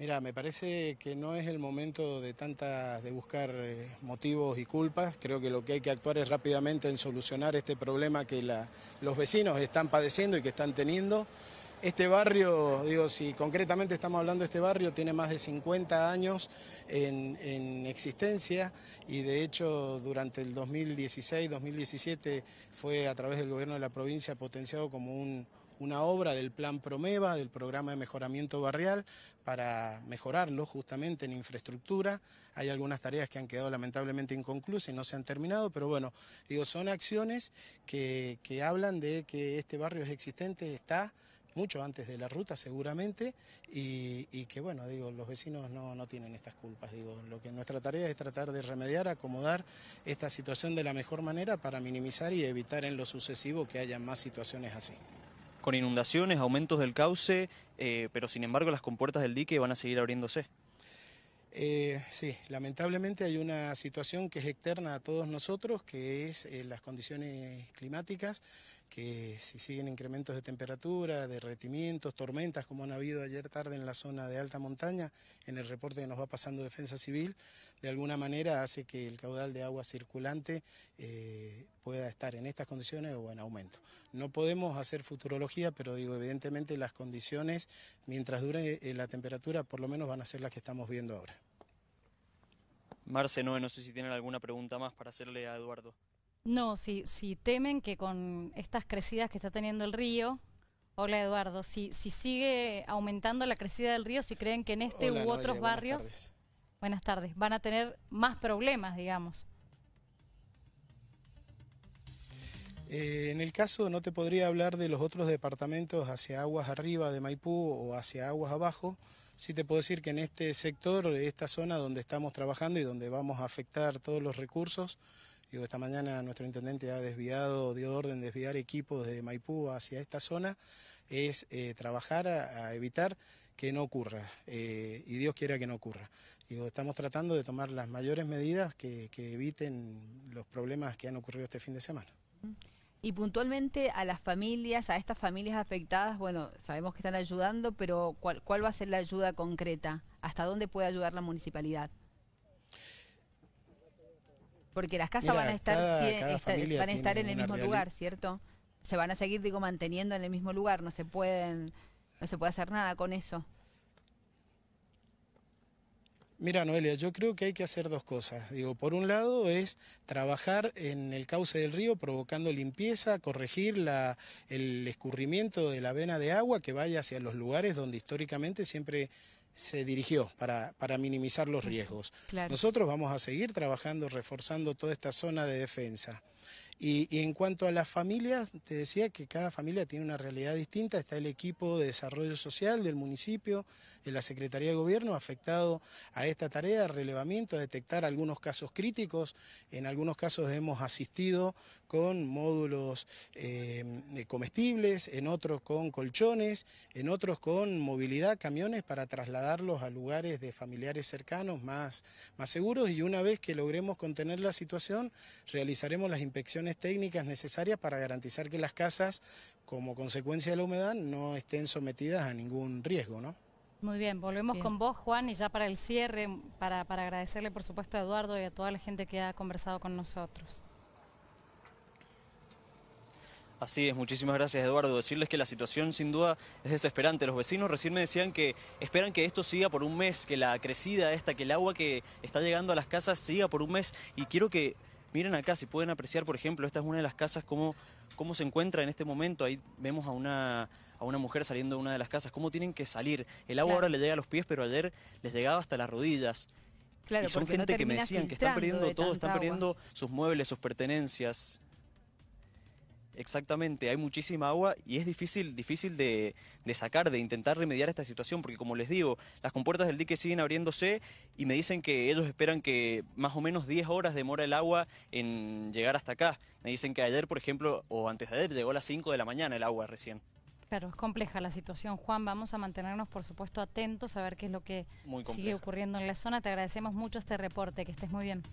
Mira, me parece que no es el momento de tantas de buscar eh, motivos y culpas. Creo que lo que hay que actuar es rápidamente en solucionar este problema que los vecinos están padeciendo y que están teniendo. Este barrio, digo, si concretamente estamos hablando de este barrio, tiene más de 50 años en, en existencia y de hecho durante el 2016-2017 fue a través del gobierno de la provincia potenciado como un una obra del Plan Promeva, del Programa de Mejoramiento Barrial, para mejorarlo justamente en infraestructura. Hay algunas tareas que han quedado lamentablemente inconclusas y no se han terminado, pero bueno, digo, son acciones que, hablan de que este barrio es existente, está mucho antes de la ruta seguramente y, que bueno, digo, los vecinos no, no, tienen estas culpas, digo, lo que nuestra tarea es tratar de remediar, acomodar esta situación de la mejor manera para minimizar y evitar en lo sucesivo que haya más situaciones así con inundaciones, aumentos del cauce, eh, pero sin embargo las compuertas del dique van a seguir abriéndose. Eh, sí, lamentablemente hay una situación que es externa a todos nosotros, que es eh, las condiciones climáticas, que si siguen incrementos de temperatura, derretimientos, tormentas, como han habido ayer tarde en la zona de alta montaña, en el reporte que nos va pasando Defensa Civil, de alguna manera hace que el caudal de agua circulante eh, pueda estar en estas condiciones o en aumento. No podemos hacer futurología, pero digo, evidentemente las condiciones, mientras dure la temperatura, por lo menos van a ser las que estamos viendo ahora. Marce, no sé si tienen alguna pregunta más para hacerle a Eduardo. No, si, si temen que con estas crecidas que está teniendo el río, hola Eduardo, si, si sigue aumentando la crecida del río, si creen que en este u otros barrios, buenas tardes, van a tener más problemas, digamos. Eh, en el caso no te podría hablar de los otros departamentos hacia aguas arriba de Maipú o hacia aguas abajo, sí te puedo decir que en este sector, esta zona donde estamos trabajando y donde vamos a afectar todos los recursos, Digo, esta mañana nuestro intendente ha desviado, dio orden de desviar equipos de Maipú hacia esta zona, es eh, trabajar a, evitar que no ocurra, eh, y Dios quiera que no ocurra. Digo, estamos tratando de tomar las mayores medidas que, eviten los problemas que han ocurrido este fin de semana. Y puntualmente a las familias, a estas familias afectadas, bueno, sabemos que están ayudando, pero ¿cuál, cuál va a ser la ayuda concreta? ¿Hasta dónde puede ayudar la municipalidad? Porque las casas van a estar, van a estar en el mismo lugar, ¿cierto? Se van a seguir, digo, manteniendo en el mismo lugar, no se pueden, no se puede hacer nada con eso. Mira, Noelia, yo creo que hay que hacer dos cosas. Digo, por un lado es trabajar en el cauce del río provocando limpieza, corregir la, el escurrimiento de la vena de agua que vaya hacia los lugares donde históricamente siempre se dirigió para, para minimizar los riesgos. Nosotros vamos a seguir trabajando, reforzando toda esta zona de defensa. Y, en cuanto a las familias, te decía que cada familia tiene una realidad distinta. Está el equipo de desarrollo social del municipio, de la Secretaría de Gobierno, afectado a esta tarea de relevamiento, detectar algunos casos críticos. En algunos casos hemos asistido con módulos eh, comestibles, en otros con colchones, en otros con movilidad, camiones para trasladarlos a lugares de familiares cercanos más, más seguros. Y una vez que logremos contener la situación, realizaremos las inspecciones técnicas necesarias para garantizar que las casas, como consecuencia de la humedad, no estén sometidas a ningún riesgo, ¿no? Muy bien, volvemos con vos, Juan, y ya para el cierre, para, para agradecerle, por supuesto, a Eduardo y a toda la gente que ha conversado con nosotros. Así es, muchísimas gracias Eduardo. Decirles que la situación sin duda es desesperante. Los vecinos recién me decían que esperan que esto siga por un mes, que la crecida esta, que el agua que está llegando a las casas siga por un mes. Y quiero que Miren acá, si pueden apreciar, por ejemplo, esta es una de las casas, cómo, cómo se encuentra en este momento. Ahí vemos a una, a una mujer saliendo de una de las casas, cómo tienen que salir. El agua ahora le llega a los pies, pero ayer les llegaba hasta las rodillas. Claro, y son gente que me decían que están perdiendo todo, están perdiendo sus muebles, sus pertenencias. Exactamente, hay muchísima agua y es difícil, difícil de, sacar, de intentar remediar esta situación, porque como les digo, las compuertas del dique siguen abriéndose y me dicen que ellos esperan que más o menos 10 horas demora el agua en llegar hasta acá. Me dicen que ayer, por ejemplo, o antes de ayer, llegó a las 5 de la mañana el agua recién. Claro, es compleja la situación. Juan, vamos a mantenernos, por supuesto, atentos a ver qué es lo que sigue ocurriendo en la zona. Te agradecemos mucho este reporte, que estés muy bien.